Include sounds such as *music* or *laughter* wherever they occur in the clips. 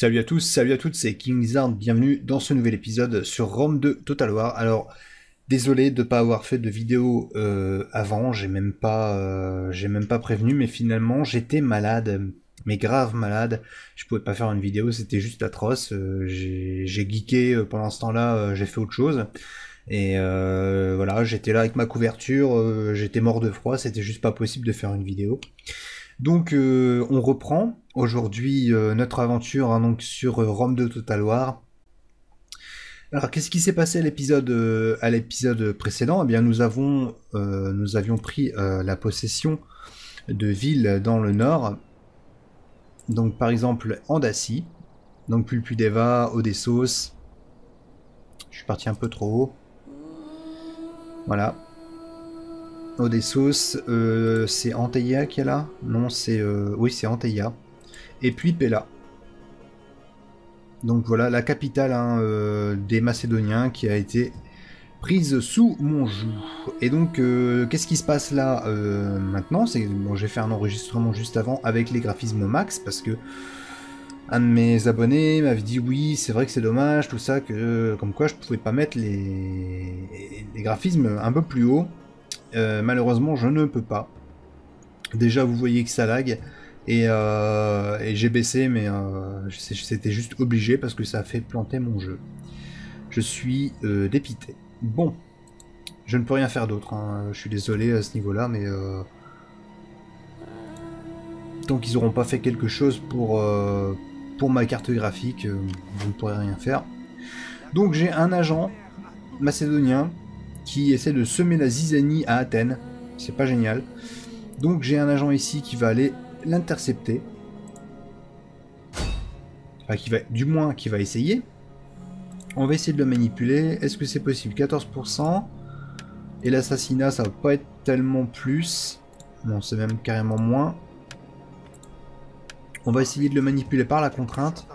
Salut à tous, salut à toutes, c'est King Lizard, bienvenue dans ce nouvel épisode sur Rome 2 Total War. Alors, désolé de ne pas avoir fait de vidéo euh, avant, j'ai même pas euh, j'ai même pas prévenu, mais finalement j'étais malade, mais grave malade. Je pouvais pas faire une vidéo, c'était juste atroce. Euh, j'ai geeké pendant ce temps-là, j'ai fait autre chose. Et voilà, j'étais là avec ma couverture, j'étais mort de froid, c'était juste pas possible de faire une vidéo. Donc euh, on reprend aujourd'hui euh, notre aventure hein, donc sur euh, Rome de Total War. Alors qu'est-ce qui s'est passé à l'épisode précédent? Eh bien nous avons avions pris la possession de villes dans le nord. Donc par exemple Andassi, donc Pulpudeva, Odessos. Je suis parti un peu trop haut. Voilà. Odessos, euh, c'est Anteia qui est là? Non, c'est... Euh, oui, c'est Anteia. Et puis Pella. Donc voilà, la capitale hein, euh, des Macédoniens qui a été prise sous mon joug. Et donc, qu'est-ce qui se passe là maintenant? C'est bon, j'ai fait un enregistrement juste avant avec les graphismes max parce que un de mes abonnés m'avait dit oui, c'est vrai que c'est dommage, tout ça, que comme quoi je pouvais pas mettre les graphismes un peu plus haut. Euh, malheureusement, je ne peux pas. Déjà, vous voyez que ça lag. Et, euh, j'ai baissé, mais euh, c'était juste obligé parce que ça a fait planter mon jeu. Je suis dépité. Bon, je ne peux rien faire d'autre. Hein. Je suis désolé à ce niveau-là, mais tant qu'ils n'auront pas fait quelque chose pour, pour ma carte graphique, je ne pourrai rien faire. Donc j'ai un agent macédonien qui essaie de semer la zizanie à Athènes. C'est pas génial. Donc j'ai un agent ici qui va aller l'intercepter. Enfin, qui va, du moins, qui va essayer. On va essayer de le manipuler. Est-ce que c'est possible? 14%. Et l'assassinat, ça va pas être tellement plus. Non, c'est même carrément moins. On va essayer de le manipuler par la contrainte.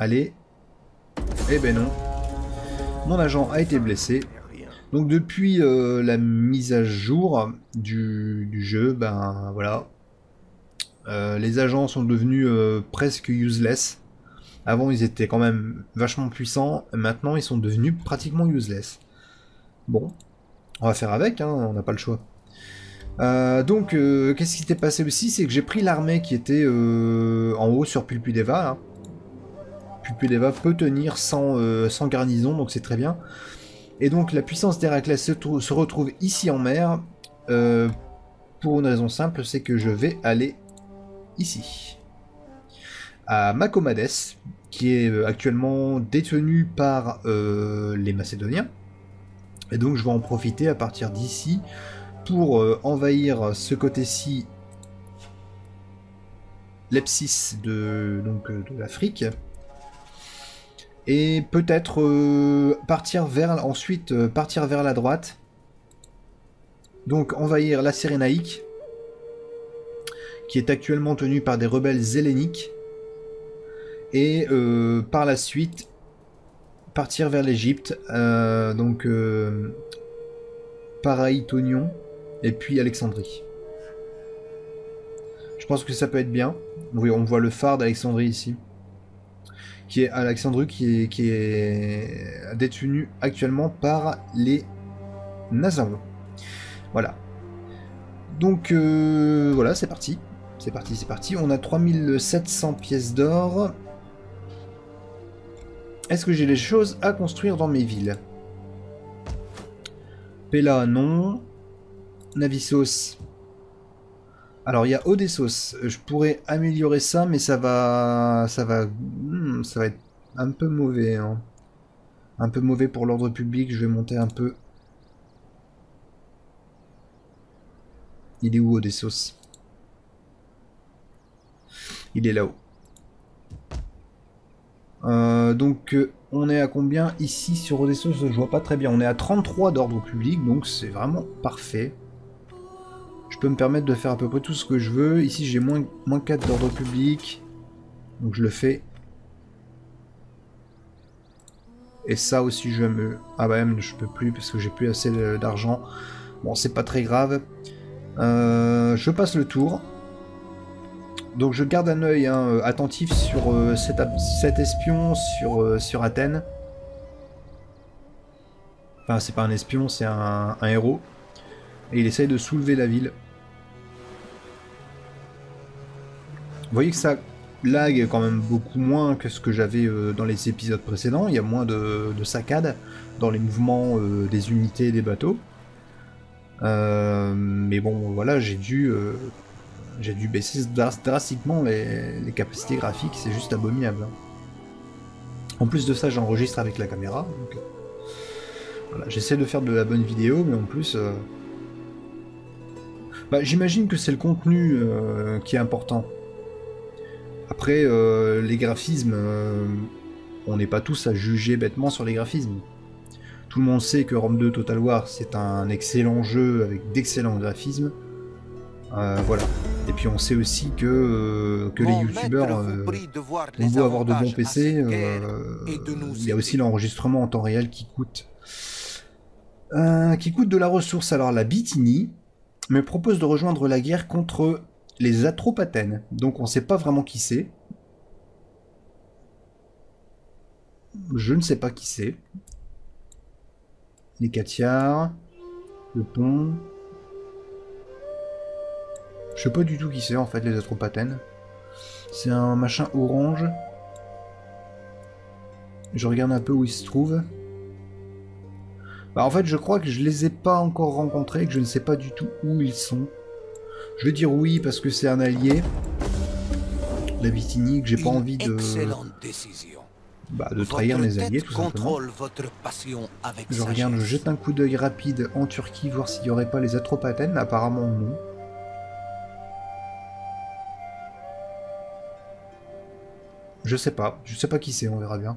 Allez. Eh ben non. Mon agent a été blessé. Donc depuis euh, la mise à jour du, jeu, ben voilà. Euh, les agents sont devenus euh, presque useless. Avant ils étaient quand même vachement puissants, maintenant ils sont devenus pratiquement useless. Bon, on va faire avec, hein, on n'a pas le choix. donc, qu'est-ce qui s'était passé aussi? C'est que j'ai pris l'armée qui était en haut sur Pulpudeva, là. Pupudeva peut tenir sans, euh, sans garnison, donc c'est très bien. Et donc la puissance d'Héraclès se, retrouve ici en mer, euh, pour une raison simple, c'est que je vais aller ici. À Macomades, qui est euh, actuellement détenu par les Macédoniens. Et donc je vais en profiter à partir d'ici pour envahir ce côté-ci l'Epsis de, de l'Afrique et peut-être euh, partir vers ensuite euh, partir vers la droite. Donc envahir la Cyrénaïque, qui est actuellement tenue par des rebelles helléniques, et euh, par la suite partir vers l'Égypte, donc Paraïtonion et puis Alexandrie. Je pense que ça peut être bien. Oui, on voit le phare d'Alexandrie ici qui est Alexandru, qui est, détenu actuellement par les Nazaros. Voilà. Donc euh, voilà, c'est parti. C'est parti, c'est parti. On a 3700 pièces d'or. Est-ce que j'ai des choses à construire dans mes villes? Pella, non. Navisos. Alors il y a Odessos, je pourrais améliorer ça, mais ça va, ça va, hmm, ça va être un peu mauvais. Hein. Un peu mauvais pour l'ordre public, je vais monter un peu. Il est où Odessos Il est là-haut. Euh, donc euh, on est à combien? Ici sur Odessos Je vois pas très bien. On est à 33 d'ordre public, donc c'est vraiment parfait. Me permettre de faire à peu près tout ce que je veux. Ici, j'ai moins, moins 4 d'ordre public. Donc je le fais. Et ça aussi, je me... Ah bah même, je peux plus parce que j'ai plus assez d'argent. Bon, c'est pas très grave. Euh, je passe le tour. Donc je garde un œil hein, attentif sur euh, cet, espion sur, euh, sur Athènes. Enfin, c'est pas un espion, c'est un, héros. Et il essaye de soulever la ville. Vous voyez que ça lag quand même beaucoup moins que ce que j'avais dans les épisodes précédents. Il y a moins de, de saccades dans les mouvements des unités et des bateaux. mais bon, voilà, j'ai dû dû baisser drastiquement les, capacités graphiques, c'est juste abominable. Hein. En plus de ça, j'enregistre avec la caméra. Euh, voilà, j'essaie de faire de la bonne vidéo, mais en plus... Euh, bah, J'imagine que c'est le contenu euh, qui est important. Après, les graphismes, on n'est pas tous à juger bêtement sur les graphismes. Tout le monde sait que Rome 2 Total War, c'est un excellent jeu avec d'excellents graphismes. voilà. Et puis on sait aussi que, euh, que les youtubeurs euh, ont beau avoir de bons PC, euh, il y a aussi l'enregistrement en temps réel qui coûte. qui coûte de la ressource. Alors la Bitini me propose de rejoindre la guerre contre les Atropatènes. Donc on ne sait pas vraiment qui c'est. Je ne sais pas qui c'est. Les Catiars, le pont, je sais pas du tout qui c'est en fait les Atropatènes. C'est un machin orange. Je regarde un peu où il se trouve. Bah en fait je crois que je les ai pas encore rencontrés, que je ne sais pas du tout où ils sont. Je vais dire oui parce que c'est un allié. La que j'ai pas envie de... Bah, de trahir mes alliés tout simplement. Je regarde, je jette un coup d'œil rapide en Turquie, voir s'il y aurait pas les Atropatènes. Apparemment non. Je sais pas. Je sais pas qui c'est, on verra bien.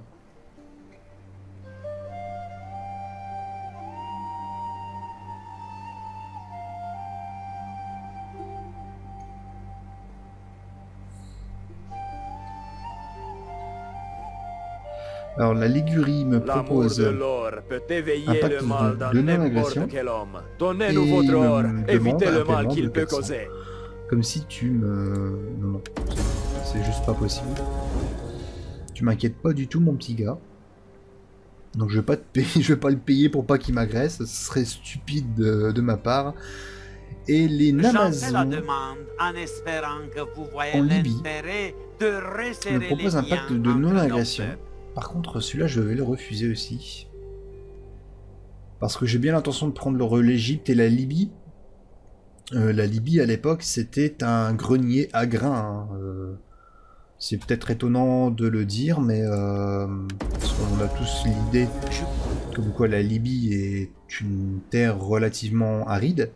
Alors la Ligurie me propose un pacte de, non-agression et me demande un paiement de Comme si tu me... Non, non c'est juste pas possible. Tu m'inquiètes pas du tout, mon petit gars. Donc je vais pas te *laughs* payer, je vais pas le payer pour pas qu'il m'agresse, ce serait stupide de, ma part. Et les Namazons en, Libye me proposent un pacte de non-agression. Par contre, celui-là, je vais le refuser aussi. Parce que j'ai bien l'intention de prendre l'Égypte et la Libye. Euh, la Libye, à l'époque, c'était un grenier à grains. Hein, euh, c'est peut-être étonnant de le dire, mais euh, on a tous l'idée comme quoi la Libye est une terre relativement aride.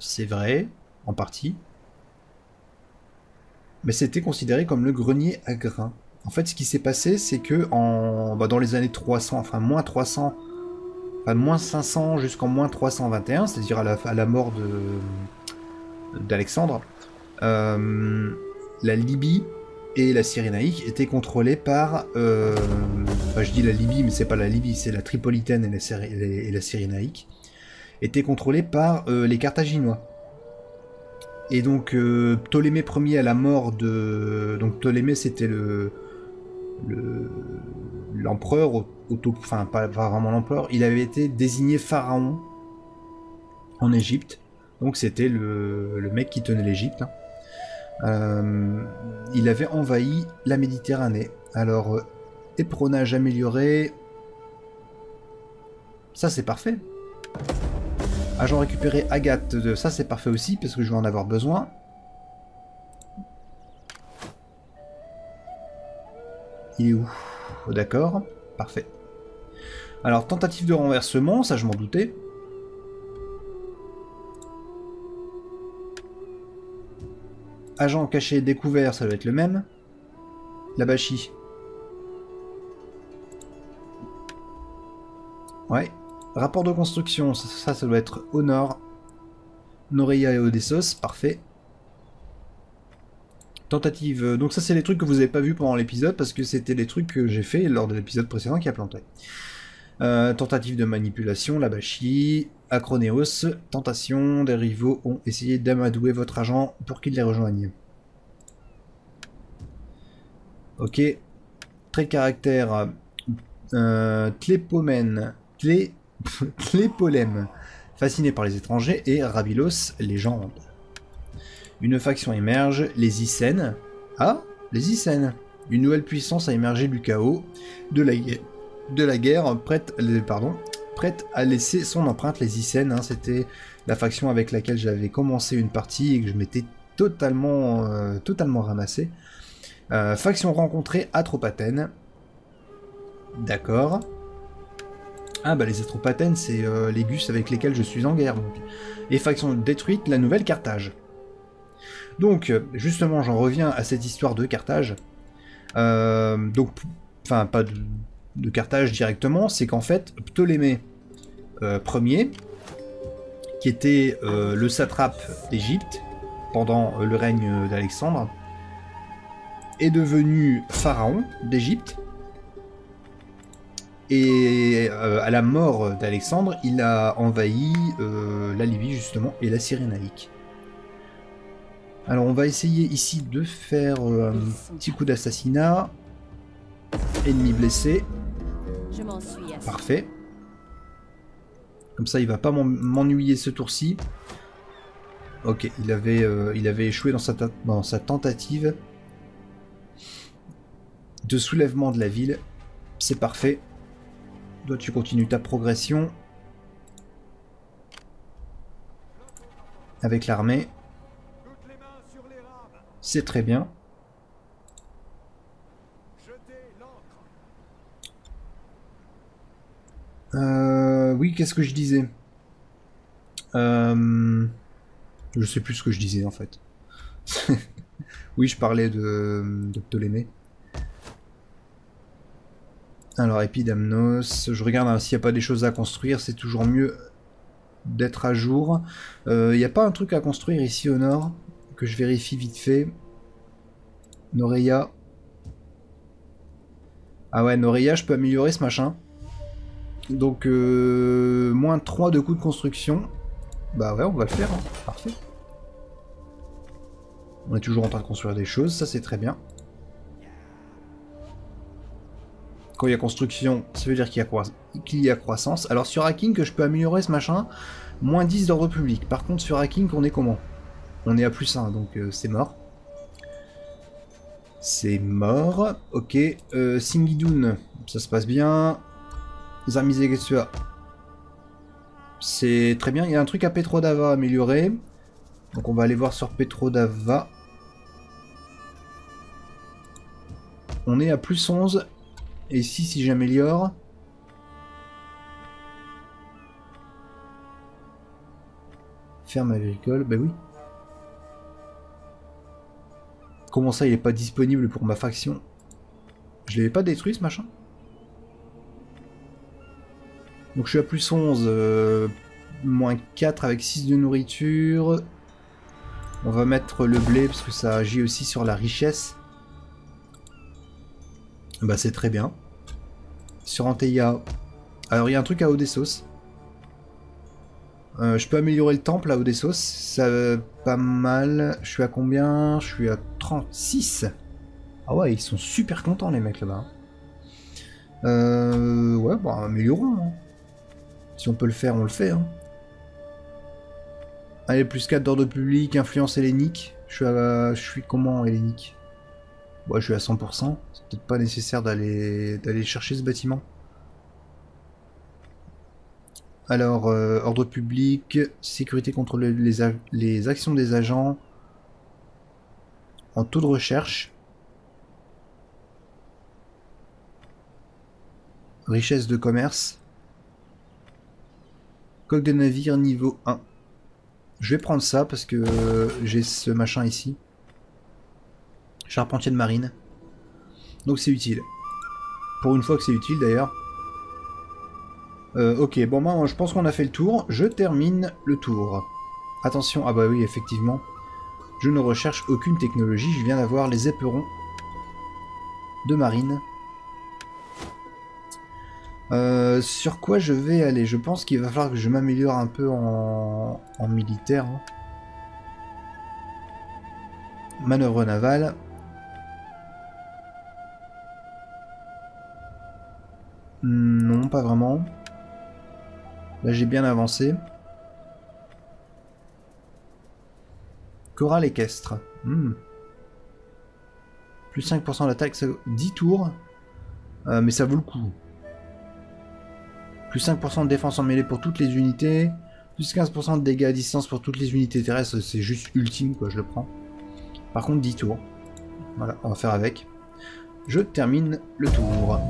C'est vrai, en partie. Mais c'était considéré comme le grenier à grains. En fait, ce qui s'est passé, c'est que en, bah, dans les années 300, enfin moins 300, enfin moins 500 jusqu'en moins 321, c'est-à-dire à la, mort d'Alexandre, euh, la Libye et la Cyrénaïque étaient contrôlées par... Euh, enfin, je dis la Libye, mais c'est pas la Libye, c'est la Tripolitaine et la, et la Cyrénaïque, étaient contrôlées par euh, les Carthaginois. Et donc Ptolémée Ier à la mort de... Donc Ptolémée c'était le... L'empereur, enfin pas, vraiment l'empereur, il avait été désigné pharaon en Égypte. Donc c'était le... mec qui tenait l'Égypte. Hein. Euh, il avait envahi la Méditerranée. Alors, euh, éperonage amélioré. Ça, c'est parfait. Agent récupéré Agathe, ça c'est parfait aussi, parce que je vais en avoir besoin. Il est où? D'accord, parfait. Alors, tentative de renversement, ça je m'en doutais. Agent caché découvert, ça doit être le même. Labashi. Ouais. Rapport de construction, ça, ça, doit être au nord. Noreia et Odessos, parfait. Tentative, euh, donc ça c'est les trucs que vous n'avez pas vu pendant l'épisode parce que c'était les trucs que j'ai fait lors de l'épisode précédent qui a planté. Euh, tentative de manipulation, Labashi, Acronéos, tentation, des rivaux ont essayé d'amadouer votre agent pour qu'il les rejoigne. Ok. Trait de caractère. Euh. *laughs* Fasciné par les étrangers. Et Rabilos, légende. Une faction émerge, les Icènes. Ah, les Icènes. Une nouvelle puissance a émergé du chaos, de la, guerre, prête, pardon, prête à laisser son empreinte, les Icènes. Hein, C'était la faction avec laquelle j'avais commencé une partie et que je m'étais totalement, euh, totalement ramassé. Euh, faction rencontrée, Atropatène. D'accord. Ah bah les Atropatènes, c'est euh, les gus avec lesquels je suis en guerre. Et faction détruite, la nouvelle Carthage. Donc, justement, j'en reviens à cette histoire de Carthage. Euh, donc, enfin, pas de, Carthage directement, c'est qu'en fait, Ptolémée Ier, qui était le satrape d'Égypte pendant le règne d'Alexandre, est devenu pharaon d'Égypte. Et euh, à la mort d'Alexandre, il a envahi euh, la Libye justement et la Cyrénaïque. Alors on va essayer ici de faire euh, un petit coup d'assassinat. Ennemi blessé. Parfait. Comme ça il va pas m'ennuyer ce tour-ci. Ok, il avait, il avait échoué dans sa, dans sa tentative de soulèvement de la ville. C'est parfait. Toi, tu continues ta progression. Avec l'armée. C'est très bien. Euh, oui, qu'est-ce que je disais euh, Je sais plus ce que je disais en fait. *laughs* oui, je parlais de, Ptolémée. Alors, Epidamnos, je regarde hein, s'il n'y a pas des choses à construire, c'est toujours mieux d'être à jour. Euh, il n'y a pas un truc à construire ici au nord, que je vérifie vite fait. Noreia. Ah ouais, Noreia, je peux améliorer ce machin. Donc, euh, moins 3 de coûts de construction. Bah ouais, on va le faire, hein. parfait. On est toujours en train de construire des choses, ça c'est très bien. Quand il y a construction, ça veut dire qu'il y, a croissance. Alors sur hacking, que je peux améliorer ce machin, moins 10 d'ordre public. Par contre sur hacking, on est comment? On est à plus 1, donc euh, c'est mort. C'est mort. Ok. Euh, ça se passe bien. Zamizegesua. C'est très bien. Il y a un truc à Petrodava amélioré. Donc on va aller voir sur Petrodava. On est à plus 11 et si, si j'améliore... Ferme agricole, bah oui. Comment ça, il est pas disponible pour ma faction? Je l'avais pas détruit ce machin? Donc je suis à plus 11, euh, moins 4 avec 6 de nourriture. On va mettre le blé parce que ça agit aussi sur la richesse. Bah c'est très bien. Sur Anteia. Alors il y a un truc à Odessos. Euh, je peux améliorer le temple à Odessos. Ça pas mal. Je suis à combien? Je suis à 36. Ah ouais, ils sont super contents les mecs là-bas. Euh, ouais, bah améliorons. Hein. Si on peut le faire, on le fait. Hein. Allez, plus 4 d'ordre public, influence hellénique. Je suis, à... je suis comment hellénique? Je suis à 100%. C'est peut-être pas nécessaire d'aller chercher ce bâtiment. Alors, euh, ordre public, sécurité contre les, les actions des agents, en taux de recherche, richesse de commerce, coque de navire niveau 1. Je vais prendre ça parce que j'ai ce machin ici. Charpentier de marine. Donc c'est utile. Pour une fois que c'est utile d'ailleurs. Euh, ok, bon moi je pense qu'on a fait le tour. Je termine le tour. Attention, ah bah oui effectivement. Je ne recherche aucune technologie, je viens d'avoir les éperons de marine. Euh, sur quoi je vais aller? Je pense qu'il va falloir que je m'améliore un peu en, militaire. Hein. Manœuvre navale. Non, pas vraiment. Là, j'ai bien avancé. Chorale équestre. Hmm. Plus 5% d'attaque, 10 tours. Euh, mais ça vaut le coup. Plus 5% de défense en mêlée pour toutes les unités. Plus 15% de dégâts à distance pour toutes les unités terrestres. C'est juste ultime, quoi, je le prends. Par contre, 10 tours. Voilà, on va faire avec. Je termine le tour.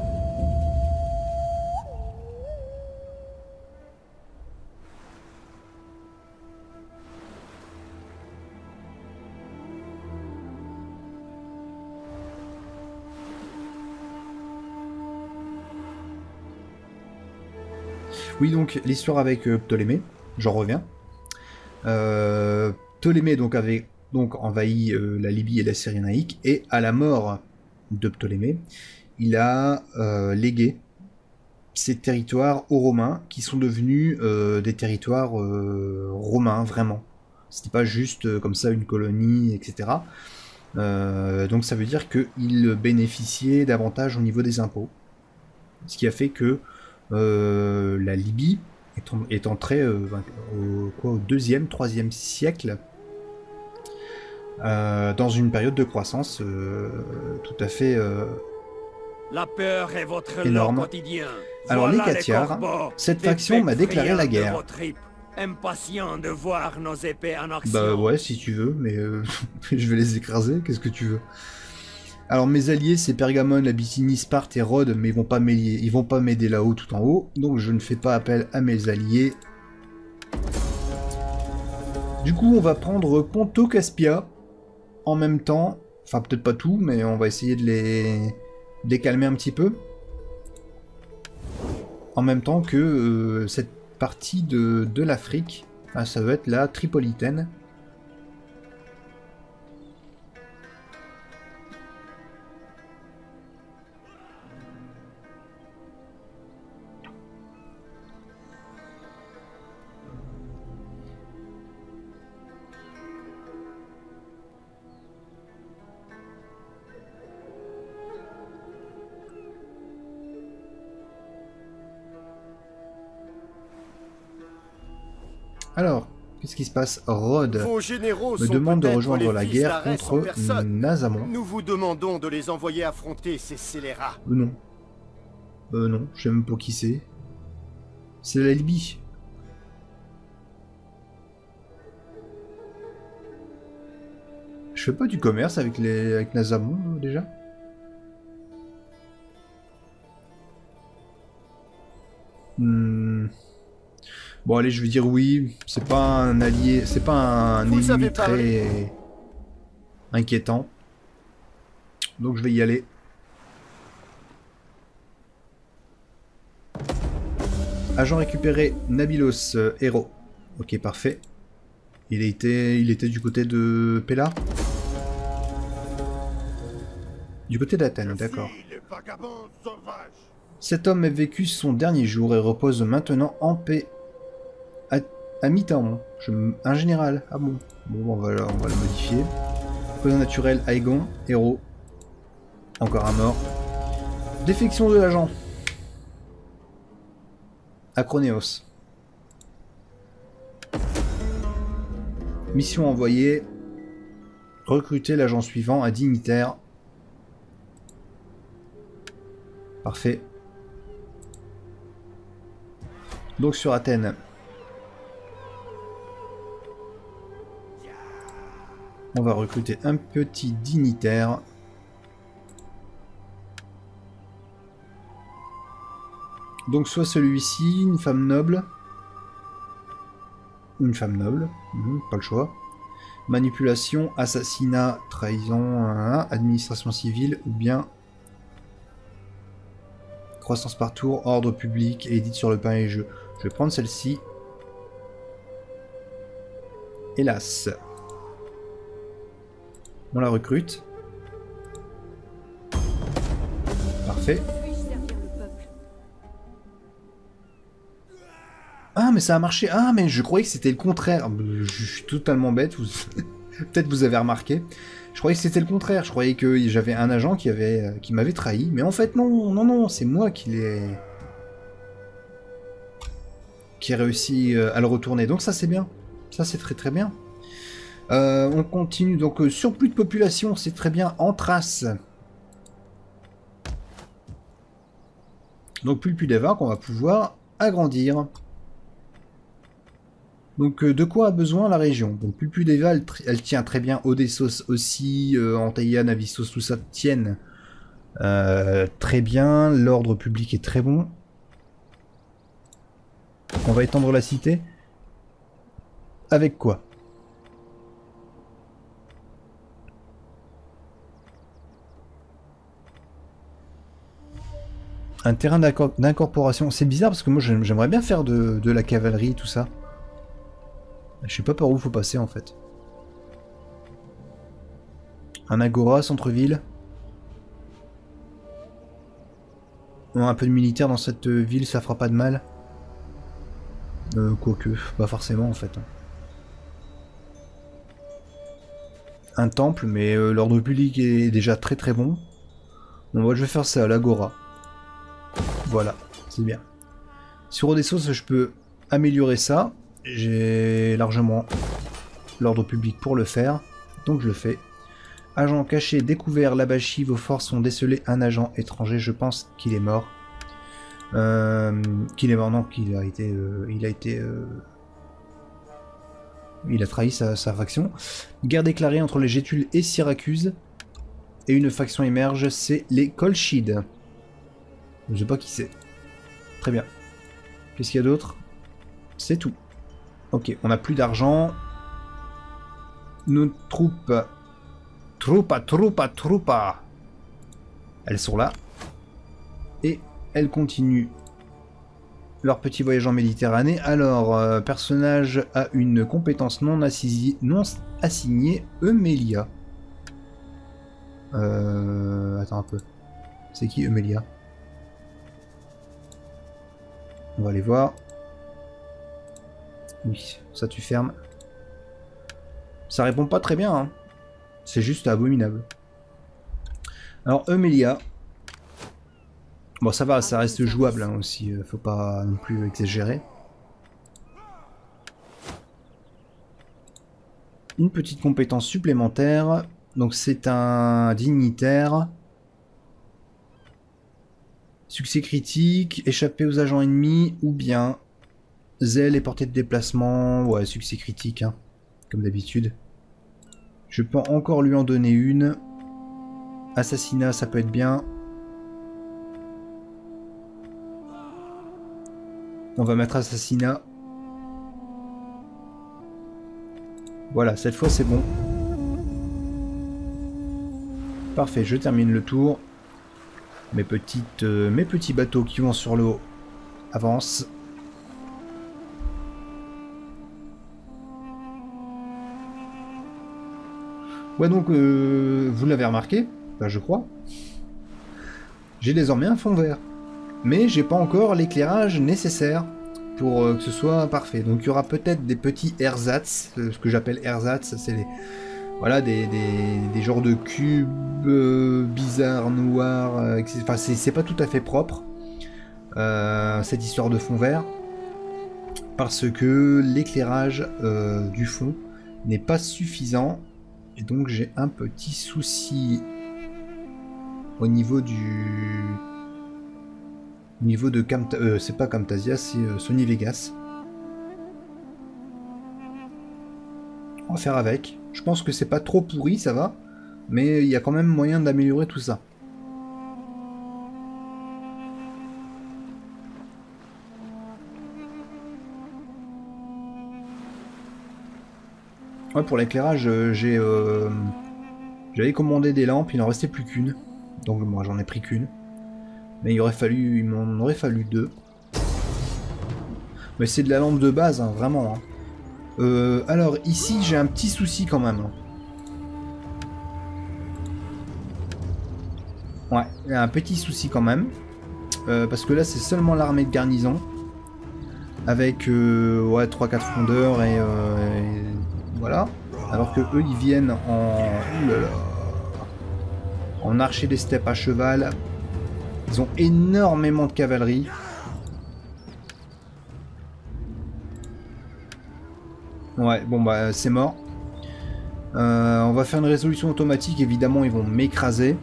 Oui, donc l'histoire avec euh, Ptolémée, j'en reviens. Euh, Ptolémée avait donc envahi euh, la Libye et la Cyrénaïque, et à la mort de Ptolémée, il a légué ces territoires aux Romains, qui sont devenus des territoires romains vraiment. C'était pas juste comme ça une colonie, etc. donc ça veut dire qu'il bénéficiait davantage au niveau des impôts. Ce qui a fait que la Libye est, entrée euh, au, quoi, au deuxième, troisième siècle euh, dans une période de croissance tout à fait la peur est votre énorme. Alors les Catiars, cette faction m'a déclaré la guerre. Impatient de voir nos épées en action. Bah ouais, si tu veux, mais *laughs* je vais les écraser, qu'est-ce que tu veux? Alors mes alliés, c'est Pergamon, Abyssinie, Sparte et Rhodes, mais ils vont pas m'aider, ils vont pas m'aider là-haut, tout en haut. Donc je ne fais pas appel à mes alliés. Du coup, on va prendre Ponto Caspia en même temps. Enfin, peut-être pas tout, mais on va essayer de les, calmer un petit peu. En même temps que euh, cette partie de, de l'Afrique, ah, ça va être la Tripolitaine. Alors, qu'est-ce qui se passe Rod me demande de rejoindre la guerre contre Nazamon. Nous vous demandons de les envoyer affronter ces scélérats. Euh, non. Euh, non, je sais même pas qui c'est. C'est la Libye. Je fais pas du commerce avec les avec Nazamon euh, déjà hmm. Bon allez, je vais dire oui. C'est pas un allié, c'est pas un ennemi très inquiétant. Donc je vais y aller. Agent récupéré, Nabilos, euh, héros. Ok, parfait. Il était, il était du côté de Pella Du côté d'Athènes, d'accord. Cet homme a vécu son dernier jour et repose maintenant en paix à mi-temps. Un général. Ah bon. Bon, on va, on va le modifier. Cause naturel, Aegon, héros. Encore un mort. Défection de l'agent. Acronéos. Mission envoyée. Recruter l'agent suivant, un dignitaire. Parfait. Donc sur Athènes. On va recruter un petit dignitaire. Donc soit celui-ci, une femme noble. Une femme noble, hmm, pas le choix. Manipulation, assassinat, trahison, administration civile ou bien croissance par tour, ordre public, édite sur le pain et jeu. Je vais prendre celle-ci. Hélas. On la recrute. Parfait. Ah, mais ça a marché. Ah, mais je croyais que c'était le contraire. Je suis totalement bête. *laughs* Peut-être vous avez remarqué. Je croyais que c'était le contraire. Je croyais que j'avais un agent qui avait, qui m'avait trahi. Mais en fait, non, non, non. C'est moi qui l'ai, qui ai réussi euh, à le retourner. Donc ça, c'est bien. Ça, c'est très très bien. Euh, on continue. Donc, euh, surplus de population, c'est très bien. En trace. Donc, plus le qu'on va pouvoir agrandir. Donc, de quoi a besoin la région? Donc, plus d'Eva, elle, elle, tient très bien. Odessos aussi, euh, Antaïa, Navissos, tout ça tiennent très bien. L'ordre public est très bon. On va étendre la cité. Avec quoi? Un terrain d'incorporation. C'est bizarre parce que moi j'aimerais bien faire de, la cavalerie, tout ça. Je sais pas par où faut passer en fait. Un agora, centre-ville. Un peu de militaire dans cette ville, ça fera pas de mal. Euh, quoique, pas forcément en fait. Un temple, mais euh, l'ordre public est déjà très très bon. Bon, moi je vais faire ça à l'Agora. Voilà, c'est bien. Sur Odessos, je peux améliorer ça. J'ai largement l'ordre public pour le faire, donc je le fais. Agent caché découvert, Labachi, vos forces sont décelées un agent étranger, je pense qu'il est mort. Euh, qu'il est mort, non, qu'il a été, euh, il a été, euh, il a trahi sa, faction. Guerre déclarée entre les Gétules et Syracuse, et une faction émerge, c'est les Colchides. Je sais pas qui c'est. Très bien. Qu'est-ce qu'il y a d'autre? C'est tout. Ok, on n'a plus d'argent. Nos troupes... Troupa, troupa, troupa Elles sont là. Et elles continuent leur petit voyage en Méditerranée. Alors, euh, personnage a une compétence non, non assignée, Eumelia. Euh, attends un peu. C'est qui Eumelia On va aller voir. Oui, ça tu fermes. Ça répond pas très bien. Hein. C'est juste abominable. Alors, Eumelia, Bon, ça va, ça reste jouable hein, aussi, euh, faut pas non plus exagérer. Une petite compétence supplémentaire, donc c'est un dignitaire. Succès critique, échapper aux agents ennemis, ou bien zèle et portée de déplacement, ouais, succès critique, hein, comme d'habitude. Je peux encore lui en donner une. Assassinat, ça peut être bien. On va mettre assassinat. Voilà, cette fois c'est bon. Parfait, je termine le tour. Euh, mes petits bateaux qui vont sur l'eau avancent. Ouais, donc, euh, vous l'avez remarqué, bah, je crois. J'ai désormais un fond vert mais j'ai pas encore l'éclairage nécessaire pour euh, que ce soit parfait. Donc il y aura peut-être des petits ersatz, ce que j'appelle ersatz, c'est les voilà des, genres de cubes euh, bizarres, noirs, etc. Enfin c'est pas tout à fait propre cette histoire de fond vert parce que l'éclairage du fond n'est pas suffisant et donc j'ai un petit souci au niveau du au niveau de Camta euh, c'est pas Camtasia, c'est euh, Sony Vegas. On va faire avec. Je pense que c'est pas trop pourri, ça va. Mais il y a quand même moyen d'améliorer tout ça. Ouais, pour l'éclairage, euh, j'ai... J'avais commandé des lampes, il n'en restait plus qu'une. Donc moi j'en ai pris qu'une. Mais il aurait fallu, il m'en aurait fallu deux. Mais c'est de la lampe de base, hein, vraiment. Hein. Euh, alors ici j'ai un petit souci quand même. Ouais, un petit souci quand même. Euh, parce que là c'est seulement l'armée de garnison. avec euh, ouais, 3-4 frondeurs et, euh, et voilà. Alors que eux ils viennent en. là, en archer des steppes à cheval. Ils ont énormément de cavalerie. Ouais, bon bah c'est mort. Euh, on va faire une résolution automatique, évidemment ils vont m'écraser.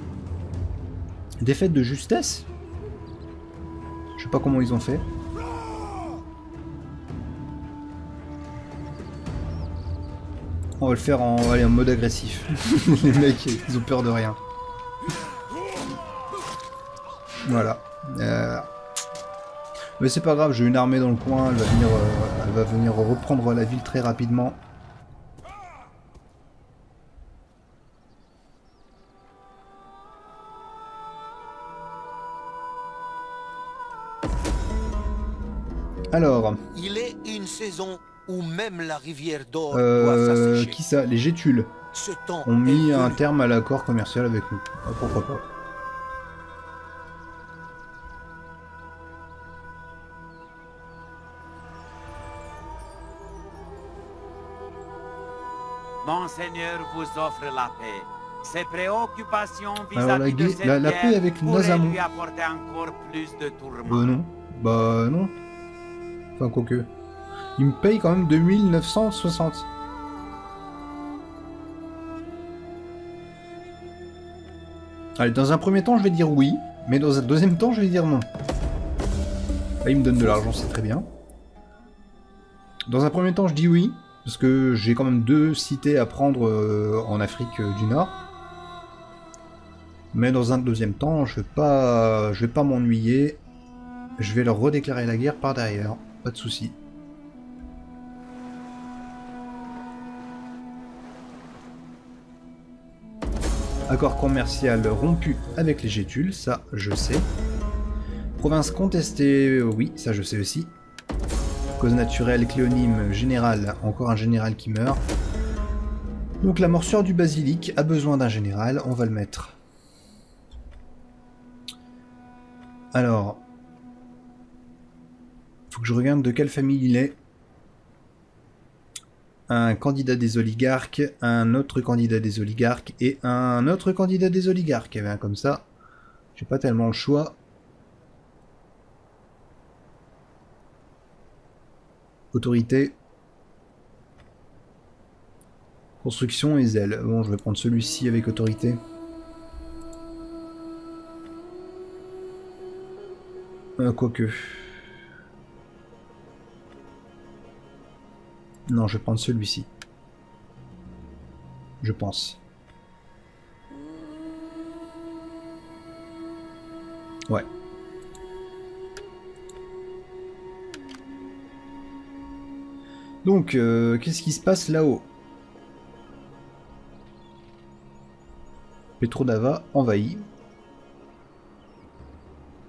Défaite de justesse? Je sais pas comment ils ont fait. On va le faire en, en mode agressif. *laughs* Les mecs, ils ont peur de rien. Voilà. Euh, Mais c'est pas grave, j'ai une armée dans le coin, elle va venir, euh, elle va venir reprendre la ville très rapidement. Alors, Il est une saison où même la rivière d'or euh, qui ça? Les Gétules. Ce temps ont mis un terme à l'accord commercial avec nous. Ah, pourquoi pas Monseigneur vous offre la paix. Ses préoccupations vis-à-vis de cette la- paix avec Nazamon. lui apporter encore plus de tourments. Bah non. Bah non. Enfin, quoique. Il me paye quand même 2960. Allez, dans un premier temps, je vais dire oui. Mais dans un deuxième temps, je vais dire non. Là, il me donne de l'argent, c'est très bien. Dans un premier temps, je dis oui. Parce que j'ai quand même deux cités à prendre euh, en Afrique euh, du Nord. Mais dans un deuxième temps, je vais pas, je vais pas m'ennuyer. Je vais leur redéclarer la guerre par derrière, pas de souci. Accord commercial rompu avec les Gétules, ça je sais. Province contestée, oui, ça je sais aussi. Naturelle, cléonyme, général, encore un général qui meurt. Donc la morsure du basilic a besoin d'un général, on va le mettre. Alors, faut que je regarde de quelle famille il est. Un candidat des oligarques, un autre candidat des oligarques et un autre candidat des oligarques. Eh bien, comme ça, j'ai pas tellement le choix. Autorité. Construction et zèle. Bon, je vais prendre celui-ci avec autorité. Euh, quoique. Non, je vais prendre celui-ci. Je pense. Ouais. Donc, euh, qu'est-ce qui se passe là-haut Petrodava envahi.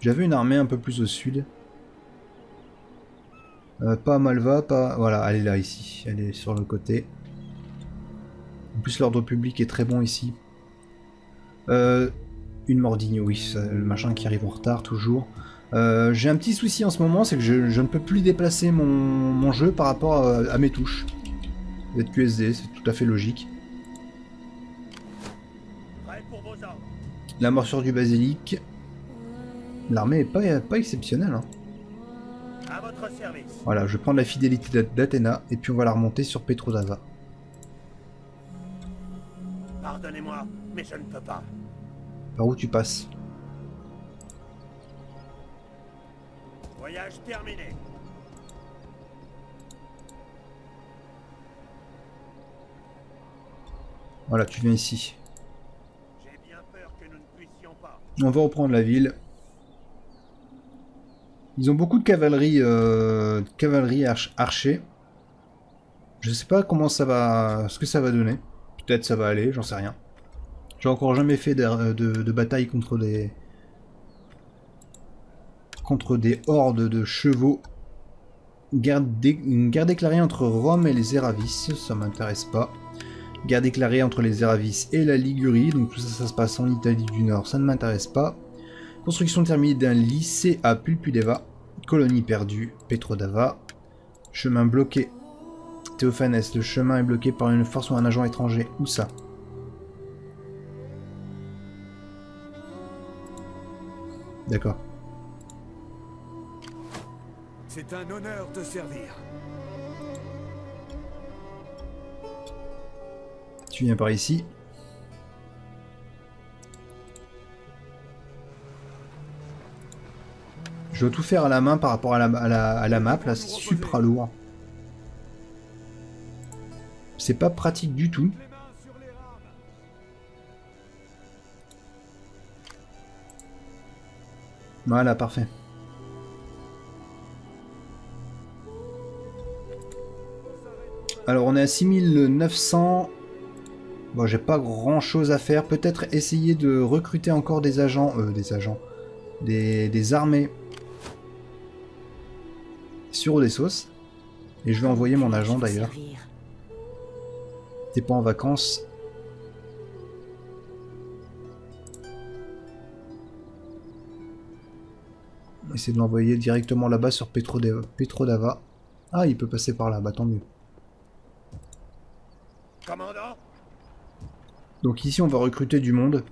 J'avais une armée un peu plus au sud. Euh, pas Malva, pas... Voilà, elle est là, ici. Elle est sur le côté. En plus, l'ordre public est très bon ici. Euh, une Mordigne, oui, le machin qui arrive en retard, toujours. Euh, J'ai un petit souci en ce moment, c'est que je, je ne peux plus déplacer mon, mon jeu par rapport à, à mes touches. ZQSD, c'est tout à fait logique. La morsure du basilic. L'armée est pas, pas exceptionnelle. Hein. À votre service. Voilà, je vais prendre la fidélité d'A- d'Athéna et puis on va la remonter sur Petrodava. Pardonnez-moi, mais je ne peux pas. Par où tu passes? Voyage terminé. Voilà, tu viens ici. J'ai bien peur que nous ne puissions pas. On va reprendre la ville. Ils ont beaucoup de cavalerie, euh, de cavalerie arch- archer. Je sais pas comment ça va, ce que ça va donner. Peut-être ça va aller, j'en sais rien. J'ai encore jamais fait de, de- de bataille contre des contre des hordes de chevaux. Guerre, guerre déclarée entre Rome et les Eravis, ça m'intéresse pas. Guerre déclarée entre les Eravis et la Ligurie, donc tout ça, ça se passe en Italie du Nord, ça ne m'intéresse pas. Construction terminée d'un lycée à Pulpudeva. Colonie perdue, Petrodava. Chemin bloqué. Théophanès, le chemin est bloqué par une force ou un agent étranger. Où ça? D'accord. C'est un honneur de servir. Tu viens par ici. Je dois tout faire à la main par rapport à la, à la, à la map, là, c'est super lourd. C'est pas pratique du tout. Voilà, parfait. Alors on est à 6900. Bon, j'ai pas grand chose à faire. Peut-être essayer de recruter encore des agents. Euh, des agents. Des, armées. Sur des sauces. Et je vais envoyer mon agent d'ailleurs. T'es pas en vacances. Essayer de l'envoyer directement là-bas sur. Petrodava. Ah, il peut passer par là, bah tant mieux. Commandant? Donc ici, on va recruter du monde.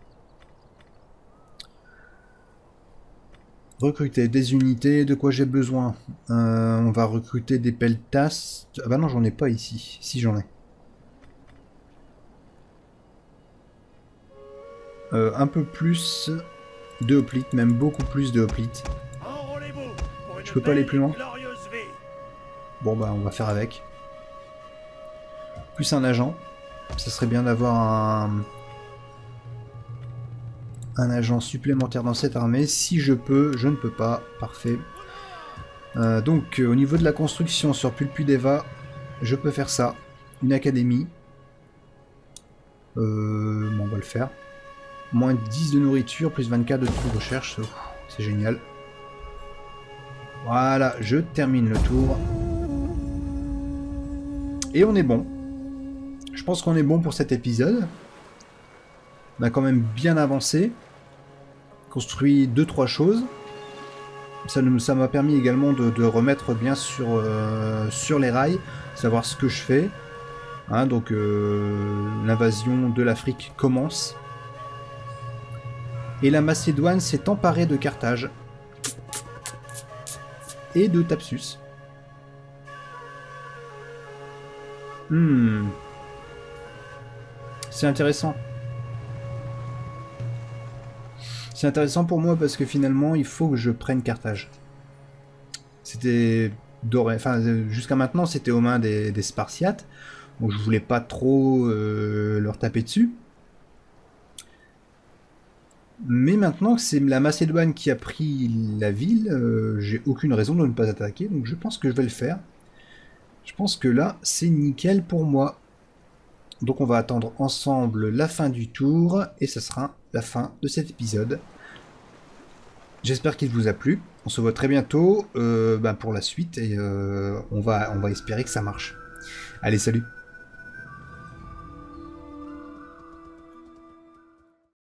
Recruter des unités, de quoi j'ai besoin Euh, On va recruter des peltas. Ah bah non, j'en ai pas ici. Si, j'en ai. Euh, un peu plus de hoplites, même beaucoup plus de hoplites. Je peux pas aller plus loin. Bon bah on va faire avec. Plus un agent. Ça serait bien d'avoir un... Agent supplémentaire dans cette armée. Si je peux, je ne peux pas. Parfait. Euh, donc euh, au niveau de la construction sur Pulpudeva, je peux faire ça. Une académie. Euh, bon, on va le faire. Moins 10 de nourriture, plus 24 de trous de recherche. C'est génial. Voilà, je termine le tour. Et on est bon. Je pense qu'on est bon pour cet épisode. On a quand même bien avancé. Construit 2-3 choses. Ça nous- ça m'a permis également de, remettre bien sur, euh, sur les rails, savoir ce que je fais. Hein, donc euh, l'invasion de l'Afrique commence. Et la Macédoine s'est emparée de Carthage. Et de Thapsus. Hmm. C'est intéressant. C'est intéressant pour moi parce que finalement, il faut que je prenne Carthage. C'était doré. Enfin, jusqu'à maintenant, c'était aux mains des, des Spartiates. Donc, je voulais pas trop euh, leur taper dessus. Mais maintenant que c'est la Macédoine qui a pris la ville, euh, j'ai aucune raison de ne pas attaquer. Donc, je pense que je vais le faire. Je pense que là, c'est nickel pour moi. Donc on va attendre ensemble la fin du tour et ce sera la fin de cet épisode. J'espère qu'il vous a plu. On se voit très bientôt euh, ben, pour la suite et euh, on, va, on va espérer que ça marche. Allez, salut